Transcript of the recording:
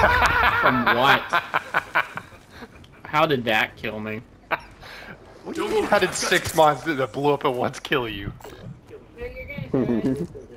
From what? How did that kill me? What do you mean, how did six monsters that blew up at once kill you? No, you're gonna.